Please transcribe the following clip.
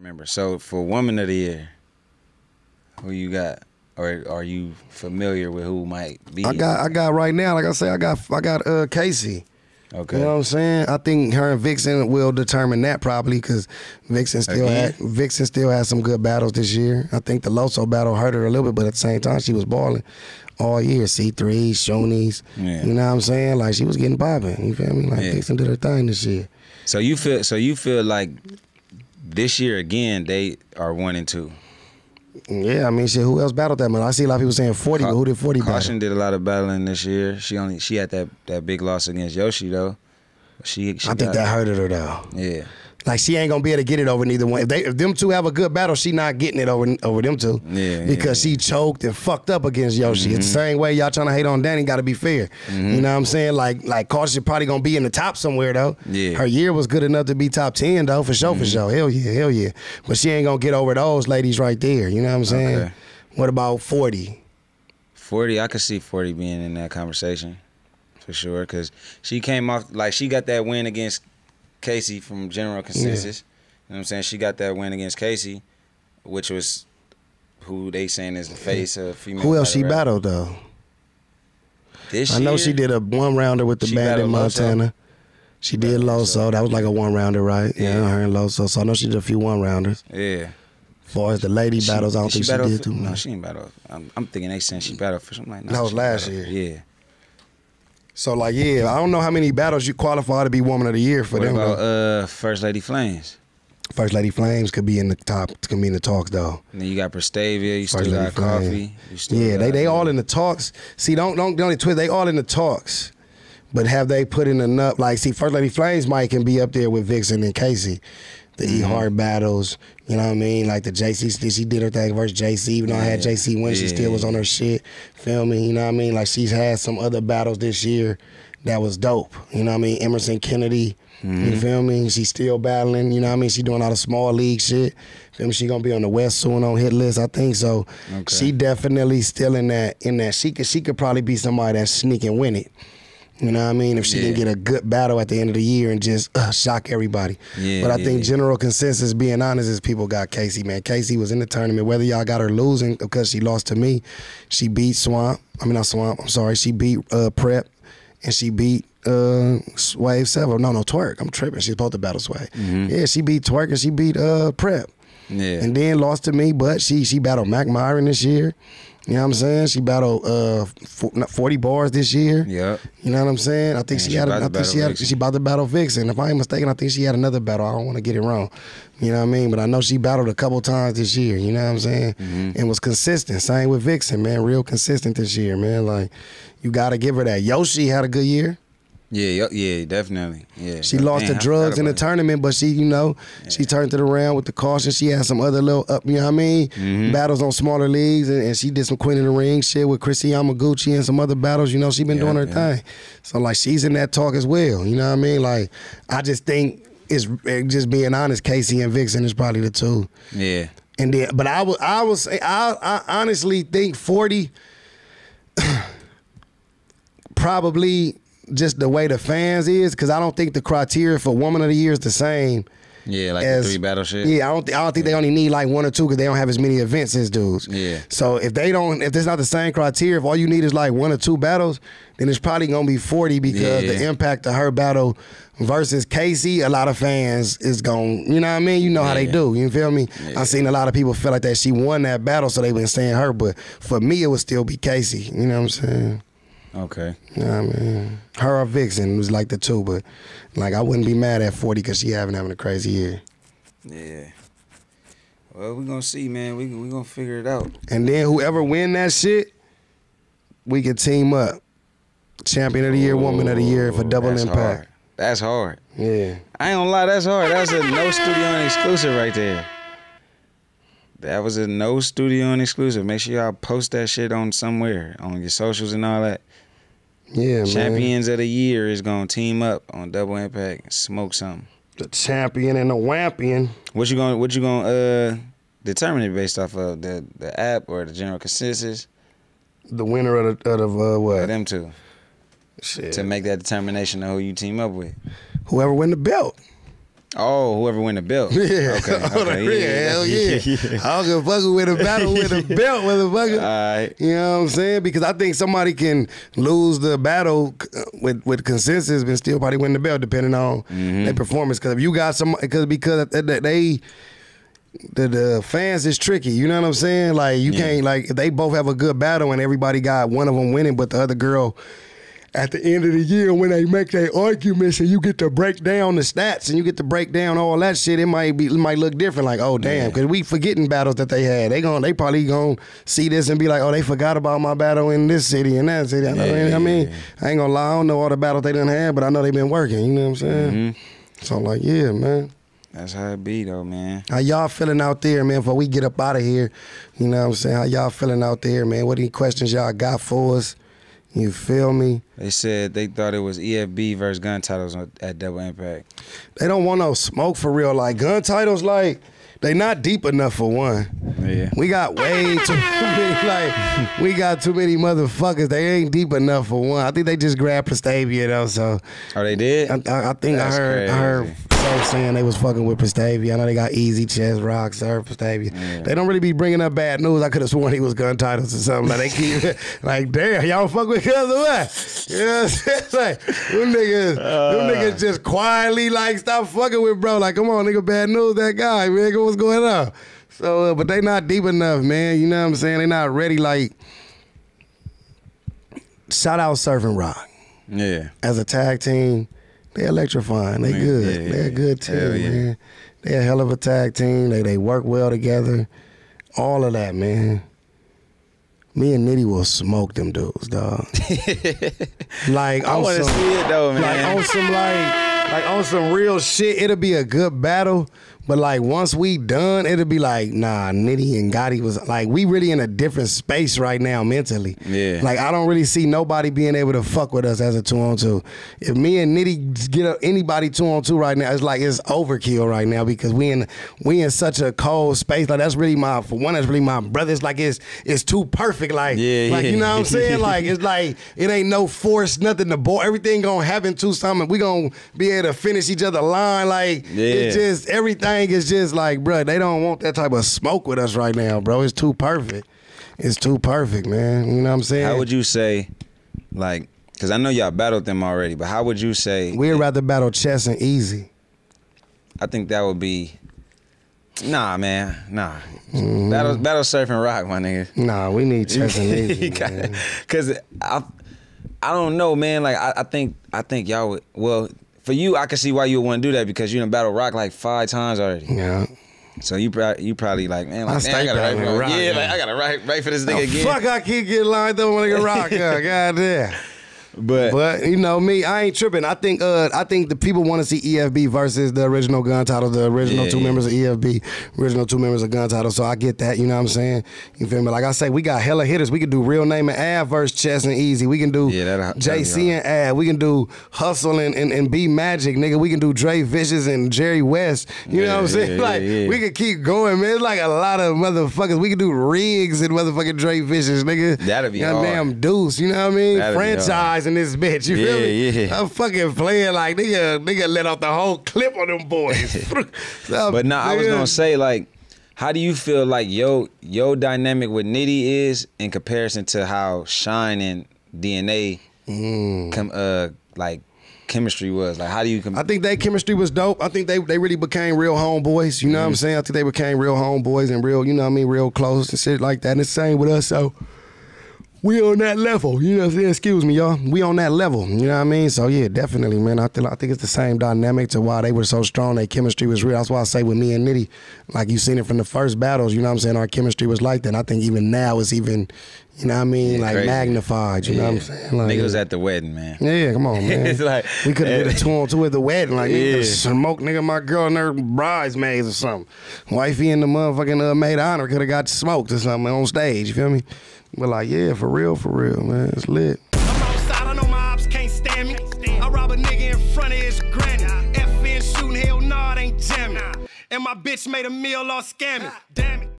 Remember, so for woman of the year, who you got, or are you familiar with who might be? I got I got right now, like I say, I got I got uh Casey. Okay. You know what I'm saying? I think her and Vixen will determine that probably because Vixen still Again? had Vixen still had some good battles this year. I think the Loso battle hurt her a little bit, but at the same time she was balling all year. C three, Shoney's. Yeah. You know what I'm saying? Like she was getting popping. You feel me? Like Yeah. Vixen did her thing this year. So you feel so you feel like this year again they are one and two. Yeah, I mean shit, who else battled that man? I see a lot of people saying 40, but who did 40 Caution battle? did a lot of battling this year. She only she had that that big loss against Yoshi though. She, she I think that hurted her though. Yeah. Like she ain't gonna be able to get it over neither one. If they if them two have a good battle, she not getting it over over them two. Yeah, Because yeah, she choked and fucked up against Yoshi. It's the mm-hmm. same way y'all trying to hate on Danny. Got to be fair. You mm-hmm. know what I'm saying? Like like Caution probably gonna be in the top somewhere though. Yeah. Her year was good enough to be top ten though for sure for mm-hmm. sure. Hell yeah, hell yeah. But she ain't gonna get over those ladies right there. You know what I'm saying? Okay. What about forty? Forty, I could see Forty being in that conversation for sure because she came off like she got that win against Casey from General Consensus. You know what I'm saying? She got that win against Casey, which was who they saying is the face of female. Who else she rap. battled though? This I know year? she did a one rounder with the She band in battled Loso? Montana. She did Loso. That was like a one rounder, right? Yeah, Yeah. her and Loso. So I know she did a few one rounders. Yeah. As far as the lady She- battles, I don't think she battle did for- too No, much. she ain't battle. I'm, I'm thinking they saying she battled for something like That that was last battled- year. Yeah. So like, yeah, I don't know how many battles you qualify to be woman of the year for What them. about uh First Lady Flames? First Lady Flames could be in the top, could be in the talks though. And then you got Prestavia. You still Lady got Flame. Coffee. You still Yeah, they got- they all in the talks. See, don't don't don't twist. They all in the talks, but have they put in enough? Like, see, First Lady Flames might can be up there with Vixen and Casey, the E Mm-hmm. Hard battles. You know what I mean? Like the JC, she- she did her thing versus JC. Even though I had JC win, she still was on her shit. Feel me? You know what I mean? Like she's had some other battles this year that was dope. You know what I mean? Emerson Kennedy. Mm-hmm. You feel me? She's still battling. You know what I mean? She doing all the small league shit. Feel me? She gonna be on the West soon on hit list. I think so. Okay. She definitely still in that. In that, she could she could probably be somebody that sneak and win it. You know what I mean? If she Yeah. can get a good battle at the end of the year and just uh, shock everybody. Yeah, but I yeah, think general consensus, being honest, is people got Casey. Man, Casey was in the tournament. Whether y'all got her losing because she lost to me, she beat Swamp. I mean not Swamp. I'm sorry. She beat uh, Prep, and she beat uh, Wave Seven. No, no Twerk. I'm tripping. She's supposed to battle Sway. Yeah, she beat Twerk and she beat uh, Prep Yeah. and then lost to me. But she she battled Mac Myron this year. You know what I'm saying? She battled uh, 40 Barrs this year. Yep. You know what I'm saying? I think And she, she had. A, I think she battle had. Vixen. She about to battle Vixen. If I ain't mistaken, I think she had another battle. I don't want to get it wrong. You know what I mean? But I know she battled a couple times this year. You know what I'm saying? Mm-hmm. And was consistent. Same with Vixen, man. Real consistent this year, man. Like you got to give her that. Yoshi had a good year. Yeah, yeah, definitely. Yeah. She lost Man, to drugs in the tournament, but she, you know, she turned it around with the caution. She had some other little up, you know what I mean? Mm-hmm. Battles on smaller leagues, and, and she did some Queen in the Ring shit with Chrissy Yamaguchi and some other battles. You know, she been Yeah, doing her yeah. thing. So like, she's in that talk as well. You know what I mean? Like, I just think it's just being honest. Casey and Vixen is probably the two. Yeah. And then, but I was, I was, I, I honestly think forty. probably just the way the fans is, because I don't think the criteria for Woman of the Year is the same. Yeah, like as the three battle shit. Yeah, I don't. I don't think they only need like one or two because they don't have as many events as dudes. Yeah. So if they don't, if there's not the same criteria, if all you need is like one or two battles, then it's probably gonna be forty because Yeah. the impact of her battle versus Casey, a lot of fans is going. You know what I mean? You know how they do. You feel me? Yeah. I seen a lot of people feel like that she won that battle, so they been saying her. But for me, it would still be Casey. You know what I'm saying? Okay. You know what I mean? Her or Vixen was like the two, but like I wouldn't be mad at forty because she having having a crazy year. Yeah. Well, we gonna see, man. We we gonna figure it out. And then whoever win that shit, we can team up. Champion of the year, woman of the year for double that's impact. Hard. That's hard. Yeah. I ain't gonna lie, that's hard. That's a no studio exclusive right there. That was a no studio and exclusive. Make sure y'all post that shit on somewhere on your socials and all that. Yeah, man. Champions of the year is gonna team up on Double Impact and smoke something. The champion and the wampion. What you gonna what you gonna uh determine it based off of the the app or the general consensus The winner of the, of the uh, of what? them two Shit. to make that determination of who you team up with. Whoever win the belt. Oh, whoever win the belt. Yeah. Okay. Okay. real, hell yeah. I don't give a fuck who win a battle with a belt, motherfucker. All right. You know what I'm saying? Because I think somebody can lose the battle uh, with with consensus and still probably win the belt depending on Mm-hmm. their performance. Because if you got some, because because they the, the fans is tricky. You know what I'm saying? Like you Yeah. can't like if they both have a good battle and everybody got one of them winning, but the other girl. At the end of the year, when they make their arguments and you get to break down the stats and you get to break down all that shit, it might be it might look different. Like, oh damn, because we forgetting battles that they had. They gon' they probably gonna see this and be like, oh, they forgot about my battle in this city and that city. I, know, Yeah, I mean, yeah, I ain't gonna lie, I don't know all the battles they done had, but I know they been working. You know what I'm saying? Mm-hmm. So like, yeah, man. That's how it be though, man. How y'all feeling out there, man, before we get up out of here? You know what I'm saying? How y'all feeling out there, man? What any questions y'all got for us? You feel me? They said they thought it was EFB versus Guntitles at Double Impact. They don't want no smoke for real. Like Guntitles, like they not deep enough for one. Yeah. We got way too many, like we got too many motherfuckers. They ain't deep enough for one. I think they just grabbed Prestavia though. So Oh, they did. I, I, I think That's I heard I heard folks saying they was fucking with Prestavia. I know they got Easy Chest Rock, Sir Prestavia. Yeah. They don't really be bringing up bad news. I could have sworn he was Guntitles or something. Like they keep like, damn, y'all fuck with cuz or what? You know what I'm saying? Like them niggas, Uh. them niggas just quietly like stop fucking with bro. Like, come on, nigga, bad news that guy, nigga, What's going on? So, uh, but they not deep enough, man. You know what I'm saying? They not ready. Like, shout out Surfing Rock Yeah. as a tag team, they electrifying. They Man, good. yeah, They're a good team, man. They a hell of a tag team. They they work well together. All of that, man. Me and Nitty will smoke them dudes, dog. like I want to see it though, man. like on some like like on some real shit, it'll be a good battle. But like once we done, it'll be like, nah, Nitty and Gotti was like we really in a different space right now mentally. Yeah. Like I don't really see nobody being able to fuck with us as a two on two. If me and Nitty get up anybody two on two right now, it's like it's overkill right now because we in we in such a cold space. Like that's really my for one, that's really my brother. It's like it's it's too perfect. Like Yeah, like yeah. you know what I'm saying? Like it's like it ain't no force, nothing to boy. Everything gonna happen to something. We gonna be able to finish each other line. Like it's Yeah. just everything is just like, bro. They don't want that type of smoke with us right now, bro. It's too perfect. It's too perfect, man. You know what I'm saying? How would you say, like, because I know y'all battled them already, but how would you say? We'd rather battle chess and easy. I think that would be. Nah, man, nah. Mm-hmm. Battle, battle surfing rock, my nigga. Nah, we need chess and easy. Because I, I don't know, man. Like I, I think, I think y'all would. Well, for you, I can see why you would want to do that because you done battle rock like five times already. Yeah. So you, probably, you probably like, man, I like, stay man, I gotta write for, Rock, yeah, like I gotta write, write for this nigga Oh, again. fuck, I keep getting lined up when nigga rock. Yeah, goddamn. But, But you know me, I ain't tripping. I think uh I think the people want to see EFB versus the original gun title, the original Yeah, two yeah. members of EFB, original two members of gun title. So I get that, you know what I'm saying? You feel me? Like I say, we got hella hitters. We can do real name and ad versus Chess and Easy. We can do Yeah, that'll JC and ad. We can do Hustle and, and, and B Magic, nigga. We can do Dre Vicious and Jerry West. You know what I'm saying? yeah, like yeah. we can keep going, man. It's like a lot of motherfuckers. We can do rigs and motherfucking Dre Vicious, nigga. That'd be hard. Goddamn Deuce, you know what I mean? That'd be. Franchise in this bitch. You feel Yeah, me? yeah. I'm fucking playing like nigga, nigga let off the whole clip on them boys. but nah, I was gonna say like, how do you feel like yo yo dynamic with Nitty is in comparison to how Shine and DNA, Mm. com, uh, like chemistry was? Like, how do you? I think that chemistry was dope. I think they they really became real homeboys. You know what Mm-hmm. I'm saying? I think they became real homeboys and real, you know what I mean, real close and shit like that. And it's the same with us. So we on that level. You know what I'm saying? Excuse me, y'all. We on that level. You know what I mean? So yeah, definitely, man. I think I think it's the same dynamic to why they were so strong. Their chemistry was real. That's why I say with me and Nitty, like you seen it from the first battles. You know what I'm saying? Our chemistry was like that. And I think even now it's even, you know what I mean, like crazy. magnified. You know what I'm saying? Like, Nigga was at the wedding, man. yeah, come on, man. It's like- we could have did a two on two at the wedding, like nigga, Yeah. smoke nigga my girl and her bridesmaids or something. Wifey and the motherfucking uh, maid of honor could have got smoked or something on stage. You feel me? But like, yeah, for real, for real, man, it's lit. I'm outside, I know my ops can't stand me. I rob a nigga in front of his granny. FN shooting, hell nah, it ain't jamming. And my bitch made a meal all scammy. Damn it.